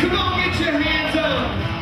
Come on, get your hands up.